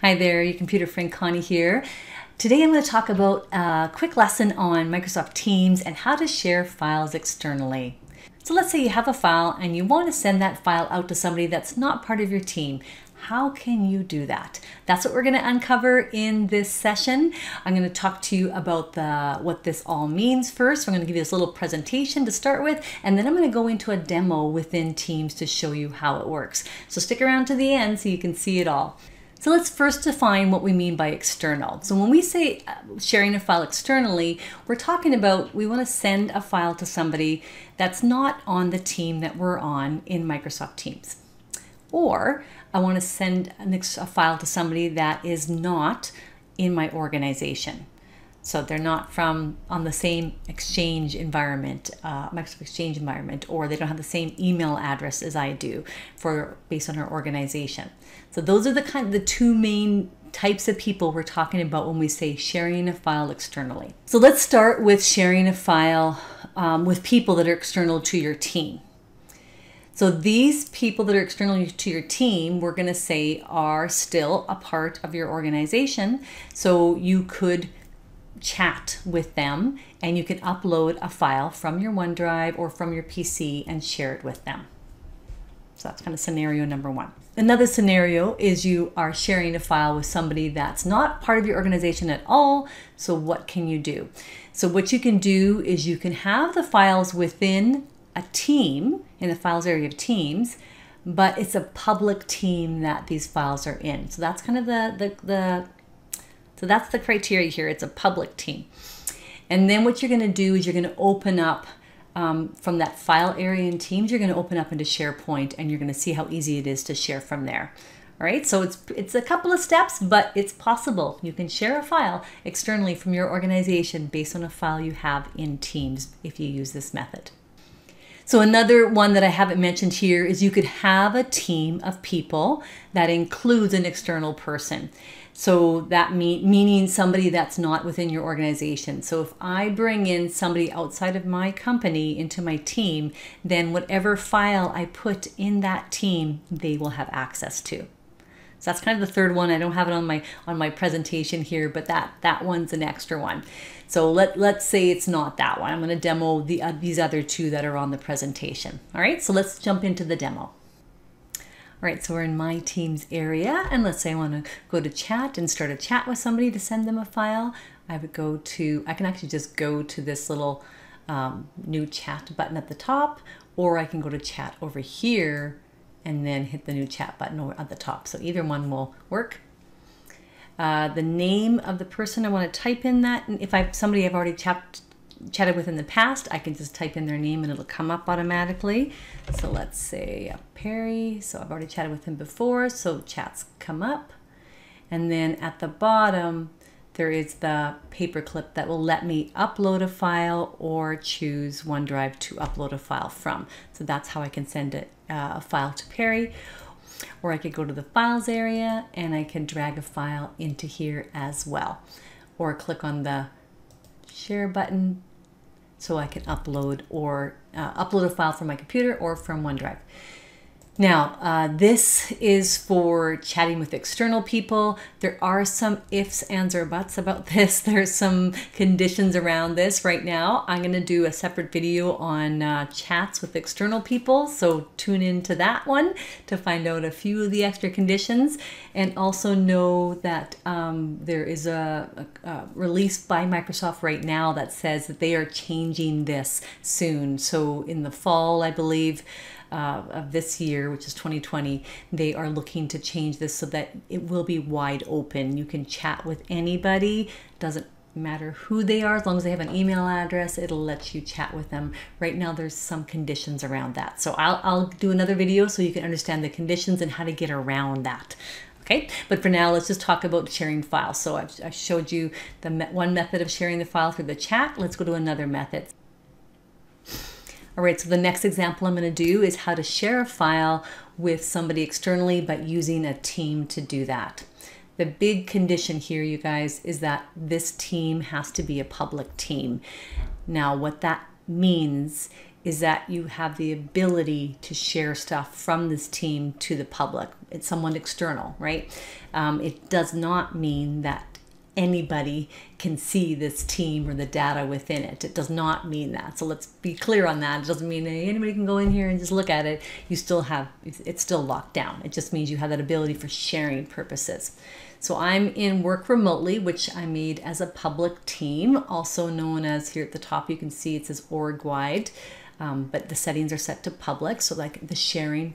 Hi there, your computer friend Connie here. Today I'm going to talk about a quick lesson on Microsoft Teams and how to share files externally. So let's say you have a file and you want to send that file out to somebody that's not part of your team. How can you do that? That's what we're going to uncover in this session. I'm going to talk to you about the what this all means first. I'm going to give you this little presentation to start with, and then I'm going to go into a demo within Teams to show you how it works. So stick around to the end so you can see it all. So let's first define what we mean by external. So when we say uh, sharing a file externally, we're talking about we want to send a file to somebody that's not on the team that we're on in Microsoft Teams. Or I want to send a file to somebody that is not in my organization. So they're not from on the same Exchange environment, uh, Microsoft Exchange environment, or they don't have the same email address as I do for based on our organization. So those are the kind of the two main types of people we're talking about when we say sharing a file externally. So let's start with sharing a file um, with people that are external to your team. So these people that are external to your team, we're going to say are still a part of your organization. So you could chat with them and you can upload a file from your OneDrive or from your PC and share it with them. So that's kind of scenario number one. Another scenario is you are sharing a file with somebody that's not part of your organization at all. So what can you do? So what you can do is you can have the files within a team in the files area of teams, but it's a public team that these files are in. So that's kind of the, the, the so that's the criteria here. It's a public team. And then what you're going to do is you're going to open up um, from that file area in Teams, you're going to open up into SharePoint and you're going to see how easy it is to share from there. All right, so it's, it's a couple of steps, but it's possible. You can share a file externally from your organization based on a file you have in Teams if you use this method. So another one that I haven't mentioned here is you could have a team of people that includes an external person. So that mean, meaning somebody that's not within your organization. So if I bring in somebody outside of my company into my team, then whatever file I put in that team, they will have access to. So that's kind of the third one. I don't have it on my on my presentation here, but that that one's an extra one. So let let's say it's not that one. I'm going to demo the uh, these other two that are on the presentation. All right, so let's jump into the demo. All right, so we're in my team's area, and let's say I want to go to chat and start a chat with somebody to send them a file. I would go to, I can actually just go to this little um, new chat button at the top, or I can go to chat over here and then hit the new chat button at the top. So either one will work. Uh, the name of the person I want to type in that, and if I somebody I've already chat, chatted with in the past, I can just type in their name and it'll come up automatically. So let's say uh, Perry. So I've already chatted with him before, so chats come up. And then at the bottom, there is the paperclip that will let me upload a file or choose OneDrive to upload a file from. So that's how I can send it, uh, a file to Perry. Or I could go to the files area and I can drag a file into here as well. Or click on the share button so I can upload or uh, upload a file from my computer or from OneDrive. Now, uh, this is for chatting with external people. There are some ifs, ands, or buts about this. There's some conditions around this right now. I'm going to do a separate video on uh, chats with external people, so tune into that one to find out a few of the extra conditions. And also know that um, there is a, a, a release by Microsoft right now that says that they are changing this soon. So in the fall, I believe, uh, of this year, which is 2020, they are looking to change this so that it will be wide open. You can chat with anybody, doesn't matter who they are, as long as they have an email address, it'll let you chat with them. Right now, there's some conditions around that. So I'll, I'll do another video so you can understand the conditions and how to get around that. Okay, but for now, let's just talk about sharing files. So I've, I showed you the me one method of sharing the file through the chat. Let's go to another method. All right, so the next example I'm gonna do is how to share a file with somebody externally, but using a team to do that. The big condition here, you guys, is that this team has to be a public team. Now, what that means is that you have the ability to share stuff from this team to the public. It's someone external, right? Um, it does not mean that anybody can see this team or the data within it. It does not mean that. So let's be clear on that. It doesn't mean anybody can go in here and just look at it. You still have, it's still locked down. It just means you have that ability for sharing purposes. So I'm in work remotely, which I made as a public team, also known as here at the top, you can see it says org wide, um, but the settings are set to public. So like the sharing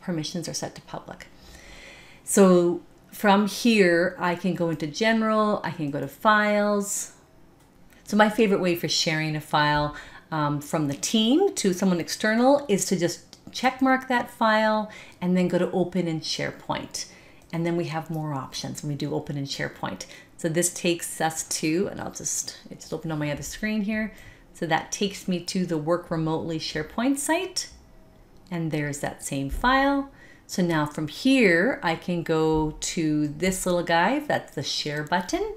permissions are set to public. So from here, I can go into general, I can go to files. So my favorite way for sharing a file um, from the team to someone external is to just check mark that file and then go to open in SharePoint. And then we have more options when we do open in SharePoint. So this takes us to, and I'll just, it's just open on my other screen here. So that takes me to the work remotely SharePoint site. And there's that same file. So now from here, I can go to this little guy, that's the share button.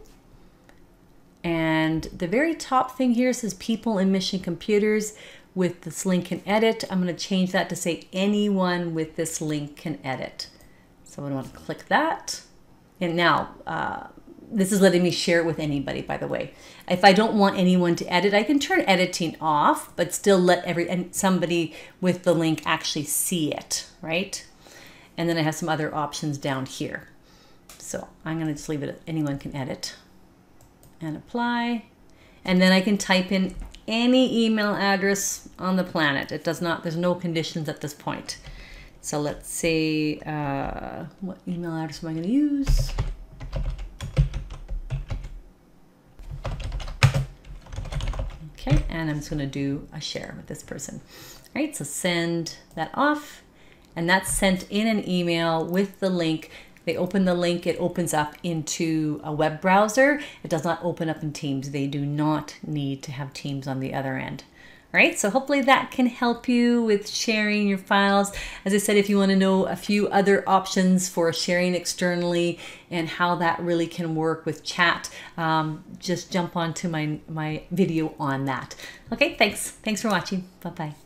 And the very top thing here says people in mission computers with this link can edit. I'm gonna change that to say anyone with this link can edit. So I'm gonna to click that. And now, uh, this is letting me share it with anybody, by the way. If I don't want anyone to edit, I can turn editing off, but still let every and somebody with the link actually see it, right? And then I have some other options down here. So I'm going to just leave it, anyone can edit and apply. And then I can type in any email address on the planet. It does not, there's no conditions at this point. So let's say, uh, what email address am I going to use? Okay, and I'm just going to do a share with this person. All right, so send that off and that's sent in an email with the link. They open the link, it opens up into a web browser. It does not open up in Teams. They do not need to have Teams on the other end. All right, so hopefully that can help you with sharing your files. As I said, if you want to know a few other options for sharing externally and how that really can work with chat, um, just jump onto my, my video on that. Okay, thanks. Thanks for watching. Bye-bye.